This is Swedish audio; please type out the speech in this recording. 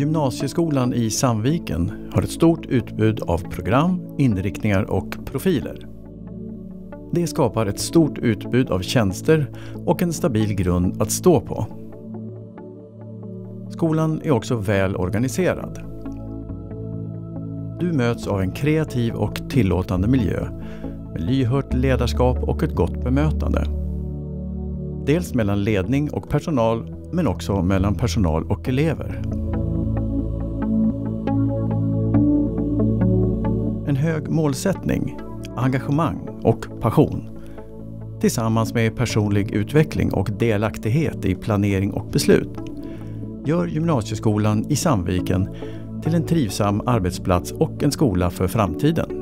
Gymnasieskolan i Sandviken har ett stort utbud av program, inriktningar och profiler. Det skapar ett stort utbud av tjänster och en stabil grund att stå på. Skolan är också väl organiserad. Du möts av en kreativ och tillåtande miljö med lyhört ledarskap och ett gott bemötande. Dels mellan ledning och personal men också mellan personal och elever. En hög målsättning, engagemang och passion tillsammans med personlig utveckling och delaktighet i planering och beslut gör gymnasieskolan i Sandviken till en trivsam arbetsplats och en skola för framtiden.